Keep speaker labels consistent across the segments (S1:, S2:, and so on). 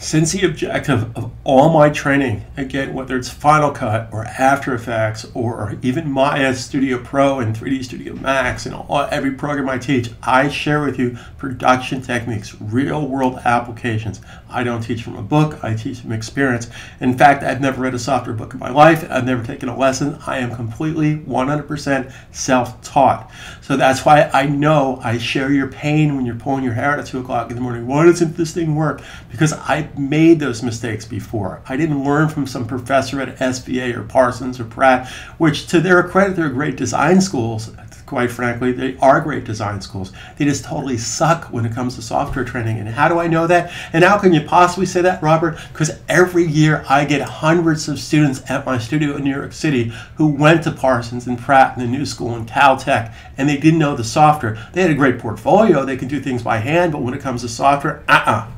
S1: since the objective of all my training, again, whether it's Final Cut or After Effects or even Maya Studio Pro and 3D Studio Max and all, every program I teach, I share with you production techniques, real world applications. I don't teach from a book, I teach from experience. In fact, I've never read a software book in my life, I've never taken a lesson. I am completely 100% self taught. So that's why I know I share your pain when you're pulling your hair out at 2 o'clock in the morning. Why doesn't this thing work? Because I made those mistakes before. I didn't learn from some professor at SVA or Parsons or Pratt, which to their credit, they're great design schools. Quite frankly, they are great design schools. They just totally suck when it comes to software training. And how do I know that? And how can you possibly say that, Robert? Because every year I get hundreds of students at my studio in New York City who went to Parsons and Pratt and the New School and Caltech, and they didn't know the software. They had a great portfolio. They can do things by hand, but when it comes to software, uh-uh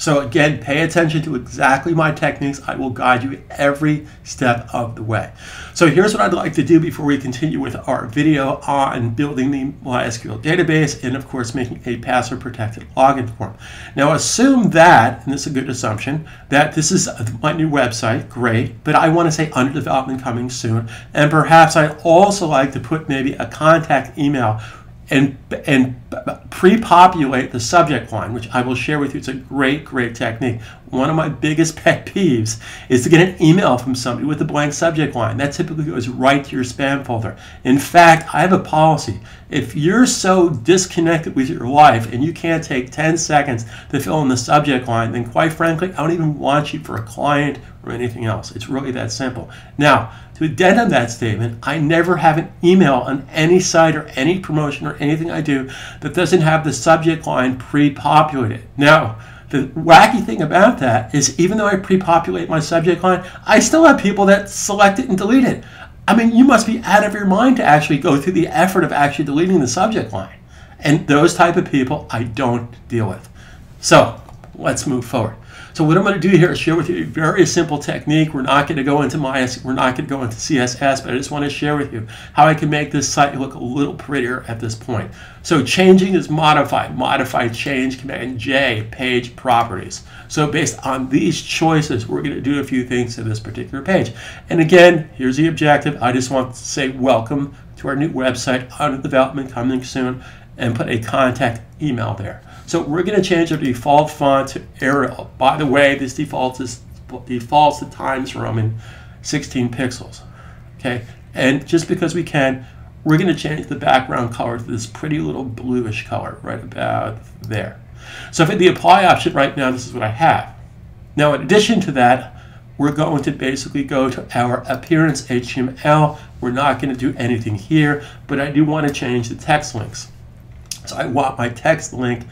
S1: so again, pay attention to exactly my techniques. I will guide you every step of the way. So here's what I'd like to do before we continue with our video on building the MySQL database and of course making a password protected login form. Now assume that, and this is a good assumption, that this is my new website, great, but I want to say under development coming soon. And perhaps I'd also like to put maybe a contact email and and pre-populate the subject line, which I will share with you. It's a great, great technique. One of my biggest pet peeves is to get an email from somebody with a blank subject line. That typically goes right to your spam folder. In fact, I have a policy. If you're so disconnected with your life and you can't take 10 seconds to fill in the subject line, then quite frankly, I don't even want you for a client or anything else. It's really that simple. Now, to addendum that statement, I never have an email on any site or any promotion or anything I do that doesn't have the subject line pre-populated. Now, the wacky thing about that is even though I pre-populate my subject line, I still have people that select it and delete it. I mean, you must be out of your mind to actually go through the effort of actually deleting the subject line. And those type of people I don't deal with. So let's move forward. So what I'm going to do here is share with you a very simple technique. We're not going to go into my, we're not going to go into CSS, but I just want to share with you how I can make this site look a little prettier at this point. So changing is modify, Modify change command J, page properties. So based on these choices, we're going to do a few things to this particular page. And again, here's the objective. I just want to say welcome to our new website under development coming soon and put a contact email there. So we're going to change our default font to Arial. By the way, this default is defaults to Times Roman 16 pixels. Okay, and just because we can, we're going to change the background color to this pretty little bluish color right about there. So hit the apply option right now, this is what I have. Now in addition to that, we're going to basically go to our appearance HTML. We're not going to do anything here, but I do want to change the text links. So I want my text link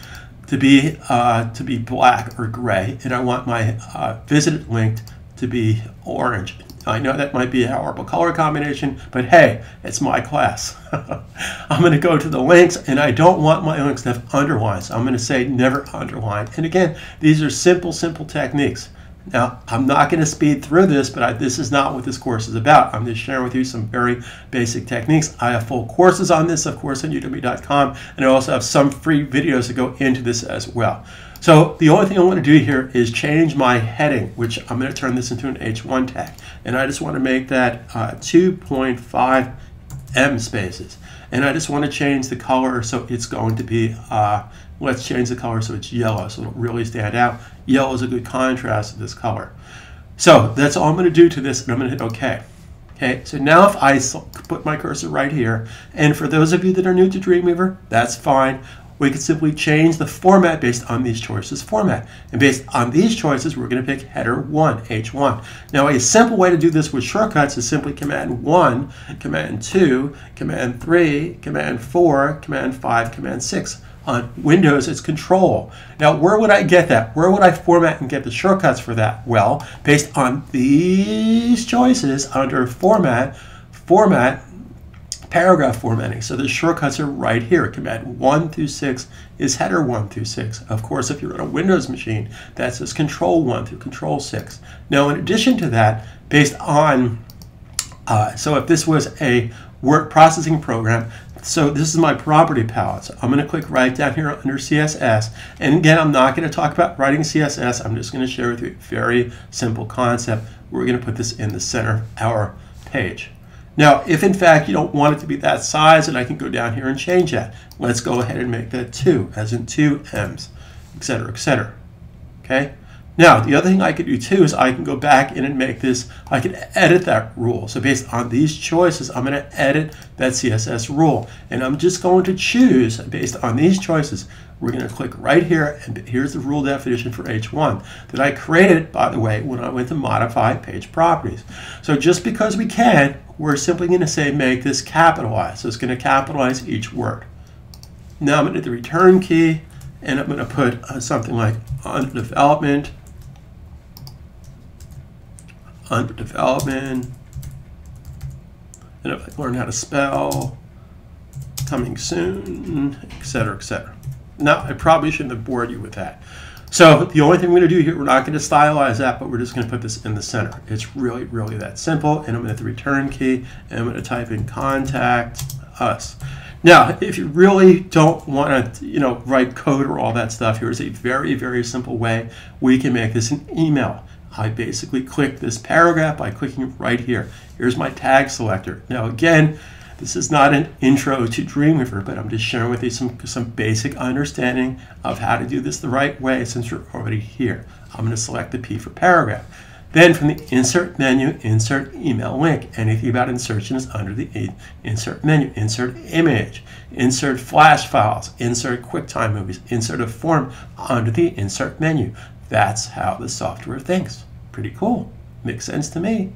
S1: to be uh, to be black or gray, and I want my uh, visited link to be orange. I know that might be a horrible color combination, but hey, it's my class. I'm going to go to the links, and I don't want my links to have underlines. I'm going to say never underline. And again, these are simple, simple techniques. Now, I'm not going to speed through this, but I, this is not what this course is about. I'm just sharing with you some very basic techniques. I have full courses on this, of course, on udemy.com, and I also have some free videos that go into this as well. So the only thing I want to do here is change my heading, which I'm going to turn this into an H1 tag. And I just want to make that uh, 2.5 M spaces. And I just want to change the color so it's going to be, uh, let's change the color so it's yellow so it'll really stand out. Yellow is a good contrast to this color. So that's all I'm going to do to this and I'm going to hit OK. Okay, so now if I put my cursor right here, and for those of you that are new to Dreamweaver, that's fine we could simply change the format based on these choices format. And based on these choices, we're going to pick header 1, H1. Now, a simple way to do this with shortcuts is simply Command 1, Command 2, Command 3, Command 4, Command 5, Command 6. On Windows, it's Control. Now, where would I get that? Where would I format and get the shortcuts for that? Well, based on these choices under Format, Format, paragraph formatting. So the shortcuts are right here. Command 1 through 6 is header 1 through 6. Of course, if you're on a Windows machine, that says control 1 through control 6. Now, in addition to that, based on, uh, so if this was a word processing program, so this is my property palette. So I'm going to click right down here under CSS. And again, I'm not going to talk about writing CSS. I'm just going to share with you a very simple concept. We're going to put this in the center of our page. Now, if in fact you don't want it to be that size, and I can go down here and change that. Let's go ahead and make that 2, as in 2 M's, etc., etc. Okay? Now, the other thing I could do too is I can go back in and make this, I can edit that rule. So based on these choices, I'm going to edit that CSS rule. And I'm just going to choose, based on these choices, we're going to click right here, and here's the rule definition for H1 that I created, by the way, when I went to modify page properties. So just because we can, we're simply going to say make this capitalized. So it's going to capitalize each word. Now I'm going to hit the return key, and I'm going to put uh, something like under development, under development, and if I learn how to spell, coming soon, etc., etc. Now, I probably shouldn't have bored you with that. So the only thing we're going to do here, we're not going to stylize that, but we're just going to put this in the center. It's really, really that simple. And I'm going to hit the return key, and I'm going to type in contact us. Now, if you really don't want to, you know, write code or all that stuff, here's a very, very simple way we can make this an email. I basically click this paragraph by clicking right here. Here's my tag selector. Now, again, this is not an intro to Dreamweaver, but I'm just sharing with you some, some basic understanding of how to do this the right way since you're already here. I'm going to select the P for paragraph. Then from the insert menu, insert email link. Anything about insertion is under the insert menu. Insert image, insert flash files, insert QuickTime movies, insert a form under the insert menu. That's how the software thinks. Pretty cool. Makes sense to me.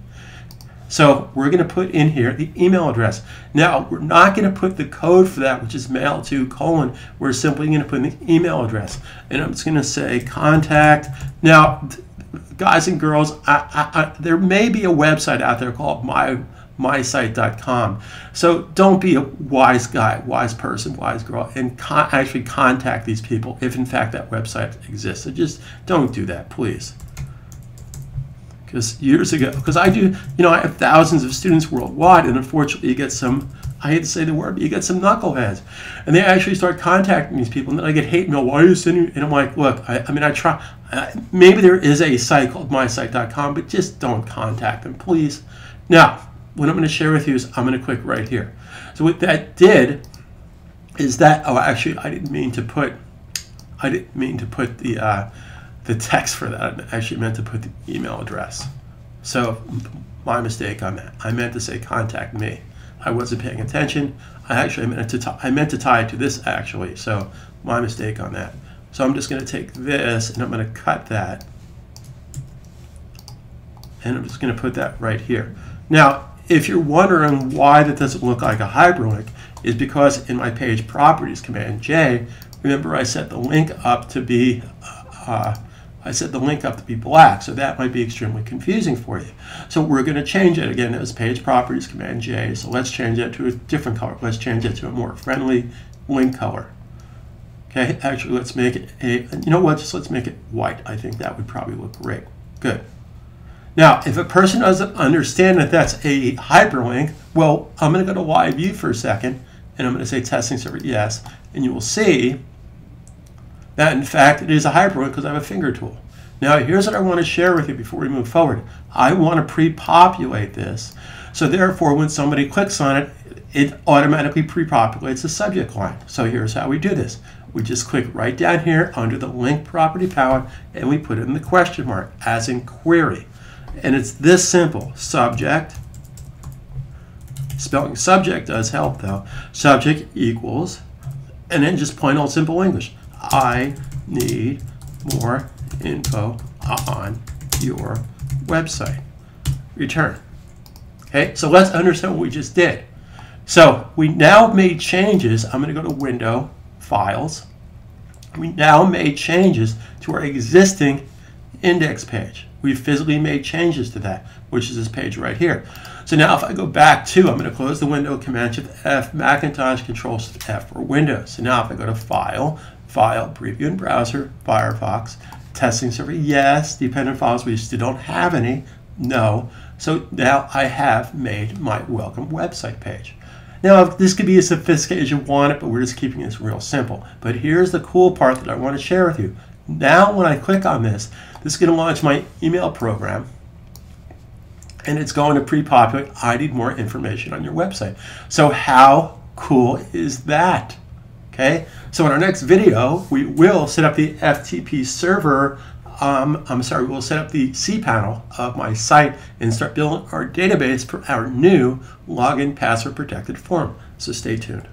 S1: So we're going to put in here the email address. Now, we're not going to put the code for that, which is mail to colon. We're simply going to put in the email address. And I'm just going to say contact. Now, guys and girls, I, I, I, there may be a website out there called my mysite.com. So don't be a wise guy, wise person, wise girl, and con actually contact these people if in fact that website exists. So just don't do that, please because years ago, because I do, you know, I have thousands of students worldwide, and unfortunately, you get some, I hate to say the word, but you get some knuckleheads. And they actually start contacting these people, and then I get hate mail. Why are you sending? And I'm like, look, I, I mean, I try, maybe there is a site called mysite.com, but just don't contact them, please. Now, what I'm going to share with you is I'm going to click right here. So what that did is that, oh, actually, I didn't mean to put, I didn't mean to put the, uh, the text for that. I actually meant to put the email address. So my mistake on that. I meant to say contact me. I wasn't paying attention. I actually meant to I meant to tie it to this actually. So my mistake on that. So I'm just going to take this and I'm going to cut that. And I'm just going to put that right here. Now, if you're wondering why that doesn't look like a hyperlink, is because in my page properties, Command J, remember I set the link up to be uh, I set the link up to be black, so that might be extremely confusing for you. So we're going to change it again as page properties, Command J. So let's change it to a different color. Let's change it to a more friendly link color. Okay, actually let's make it a, you know what, just let's make it white. I think that would probably look great. Good. Now, if a person doesn't understand that that's a hyperlink, well, I'm going to go to live view for a second, and I'm going to say testing server yes, and you will see that in fact it is a hyperlink because I have a finger tool. Now here's what I want to share with you before we move forward. I want to pre-populate this. So therefore when somebody clicks on it, it automatically pre-populates the subject line. So here's how we do this. We just click right down here under the link property palette and we put it in the question mark as in query. And it's this simple, subject, spelling subject does help though, subject equals, and then just plain old simple English. I need more info on your website. Return. Okay, so let's understand what we just did. So we now made changes. I'm going to go to Window, Files. We now made changes to our existing index page. We physically made changes to that, which is this page right here. So now if I go back to, I'm going to close the window, Command Shift F, Macintosh, Control F for Windows. So now if I go to File, File, Preview in Browser, Firefox, Testing Server, yes, dependent files, we still don't have any, no. So now I have made my welcome website page. Now, this could be as sophisticated as you want it, but we're just keeping this real simple. But here's the cool part that I want to share with you. Now, when I click on this, this is going to launch my email program and it's going to pre-populate I need more information on your website. So how cool is that? Okay, so in our next video, we will set up the FTP server. Um, I'm sorry, we'll set up the cPanel of my site and start building our database for our new login password protected form. So stay tuned.